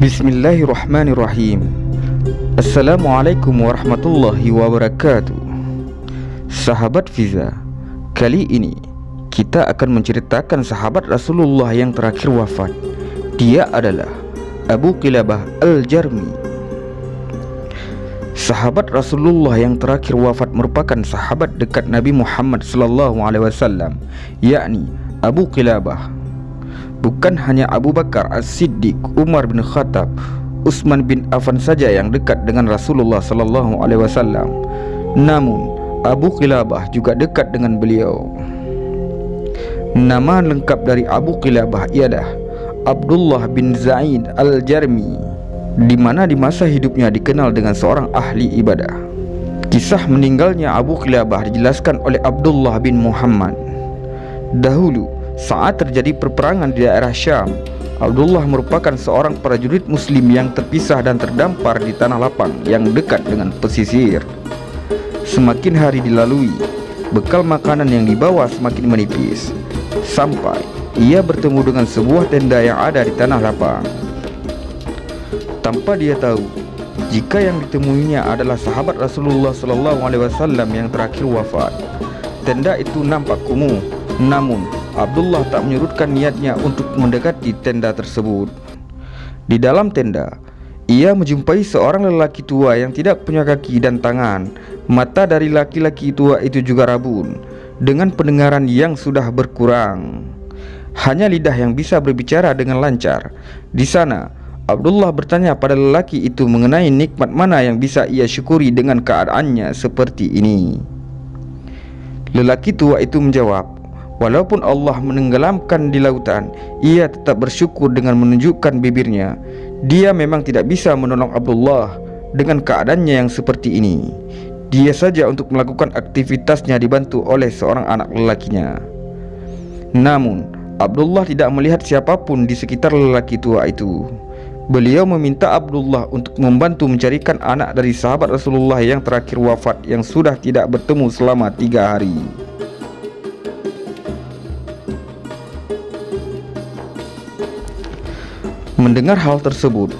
Bismillahirrahmanirrahim. Assalamualaikum warahmatullahi wabarakatuh. Sahabat Fiza Kali ini kita akan menceritakan sahabat Rasulullah yang terakhir wafat. Dia adalah Abu Qilabah Al-Jarmi. Sahabat Rasulullah yang terakhir wafat merupakan sahabat dekat Nabi Muhammad wasallam yakni Abu Qilabah Bukan hanya Abu Bakar As-Siddiq, Umar bin Khattab, Utsman bin Affan saja yang dekat dengan Rasulullah sallallahu alaihi wasallam. Namun, Abu Qilabah juga dekat dengan beliau. Nama lengkap dari Abu Qilabah ialah Abdullah bin Zaid Al-Jarmi di mana di masa hidupnya dikenal dengan seorang ahli ibadah. Kisah meninggalnya Abu Qilabah dijelaskan oleh Abdullah bin Muhammad. Dahulu, saat terjadi perperangan di daerah Syam, Abdullah merupakan seorang prajurit muslim yang terpisah dan terdampar di tanah lapang yang dekat dengan pesisir. Semakin hari dilalui, bekal makanan yang dibawa semakin menipis. Sampai ia bertemu dengan sebuah tenda yang ada di tanah lapang. Tanpa dia tahu, jika yang ditemuinya adalah sahabat Rasulullah SAW yang terakhir wafat. Tenda itu nampak kumuh, namun Abdullah tak menyurutkan niatnya untuk mendekati tenda tersebut. Di dalam tenda, ia menjumpai seorang lelaki tua yang tidak punya kaki dan tangan. Mata dari laki-laki tua itu juga rabun, dengan pendengaran yang sudah berkurang. Hanya lidah yang bisa berbicara dengan lancar. Di sana, Abdullah bertanya pada lelaki itu mengenai nikmat mana yang bisa ia syukuri dengan keadaannya seperti ini. Lelaki tua itu menjawab, Walaupun Allah menenggelamkan di lautan, ia tetap bersyukur dengan menunjukkan bibirnya. Dia memang tidak bisa menolong Abdullah dengan keadaannya yang seperti ini. Dia saja untuk melakukan aktivitasnya dibantu oleh seorang anak lelakinya. Namun, Abdullah tidak melihat siapa pun di sekitar lelaki tua itu. Beliau meminta Abdullah untuk membantu mencarikan anak dari sahabat Rasulullah yang terakhir wafat yang sudah tidak bertemu selama tiga hari. Mendengar hal tersebut,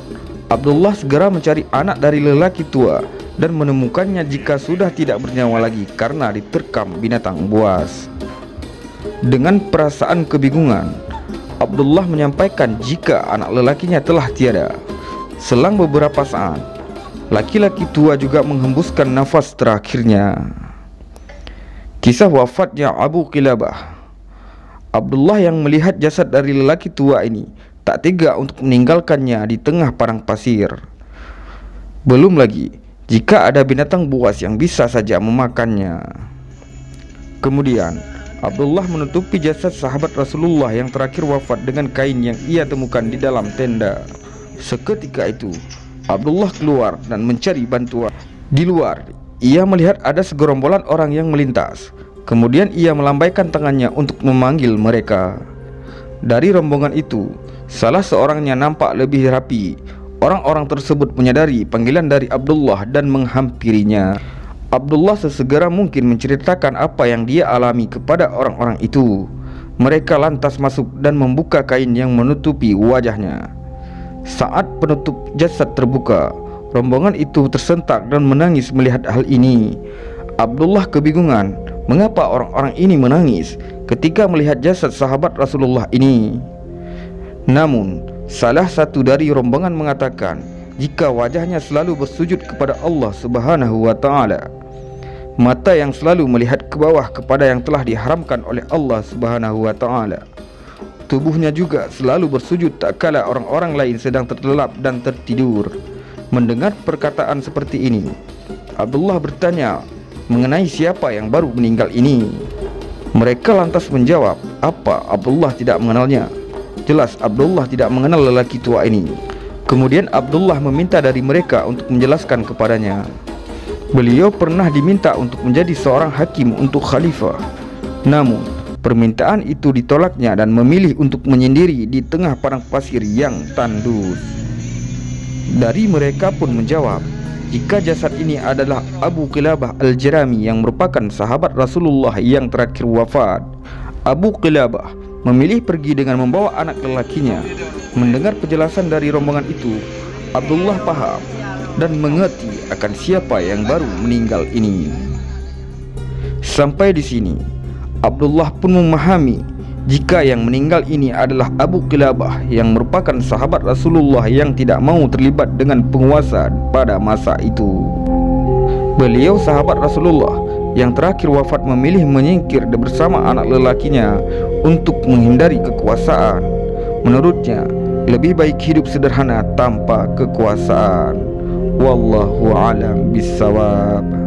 Abdullah segera mencari anak dari lelaki tua dan menemukannya jika sudah tidak bernyawa lagi karena diterkam binatang buas. Dengan perasaan kebingungan, Abdullah menyampaikan jika anak lelakinya telah tiada. Selang beberapa saat, laki-laki tua juga menghembuskan nafas terakhirnya. Kisah wafatnya Abu Qilabah Abdullah yang melihat jasad dari lelaki tua ini tak tega untuk meninggalkannya di tengah padang pasir. Belum lagi jika ada binatang buas yang bisa saja memakannya. Kemudian, Abdullah menutupi jasad sahabat Rasulullah yang terakhir wafat dengan kain yang ia temukan di dalam tenda. Seketika itu, Abdullah keluar dan mencari bantuan. Di luar, ia melihat ada segerombolan orang yang melintas. Kemudian ia melambaikan tangannya untuk memanggil mereka. Dari rombongan itu, Salah seorangnya nampak lebih rapi. Orang-orang tersebut menyadari panggilan dari Abdullah dan menghampirinya. Abdullah sesegera mungkin menceritakan apa yang dia alami kepada orang-orang itu. Mereka lantas masuk dan membuka kain yang menutupi wajahnya. Saat penutup jasad terbuka, rombongan itu tersentak dan menangis melihat hal ini. Abdullah kebingungan mengapa orang-orang ini menangis ketika melihat jasad sahabat Rasulullah ini. Namun, salah satu dari rombongan mengatakan, jika wajahnya selalu bersujud kepada Allah Subhanahu wa taala, mata yang selalu melihat ke bawah kepada yang telah diharamkan oleh Allah Subhanahu wa taala. Tubuhnya juga selalu bersujud tak kala orang-orang lain sedang terlelap dan tertidur. Mendengar perkataan seperti ini, Abdullah bertanya mengenai siapa yang baru meninggal ini. Mereka lantas menjawab, "Apa Abdullah tidak mengenalnya?" Jelas Abdullah tidak mengenal lelaki tua ini. Kemudian Abdullah meminta dari mereka untuk menjelaskan kepadanya. Beliau pernah diminta untuk menjadi seorang hakim untuk khalifah. Namun permintaan itu ditolaknya dan memilih untuk menyendiri di tengah padang pasir yang tandus. Dari mereka pun menjawab Jika jasad ini adalah Abu Qilabah Al-Jarami yang merupakan sahabat Rasulullah yang terakhir wafat Abu Qilabah memilih pergi dengan membawa anak lelakinya. Mendengar penjelasan dari rombongan itu, Abdullah paham dan mengerti akan siapa yang baru meninggal ini. Sampai di sini, Abdullah pun memahami jika yang meninggal ini adalah Abu Qilabah yang merupakan sahabat Rasulullah yang tidak mau terlibat dengan penguasa pada masa itu. Beliau sahabat Rasulullah yang terakhir wafat memilih menyingkir bersama anak lelakinya untuk menghindari kekuasaan. Menurutnya, lebih baik hidup sederhana tanpa kekuasaan. Wallahu alam bisawab.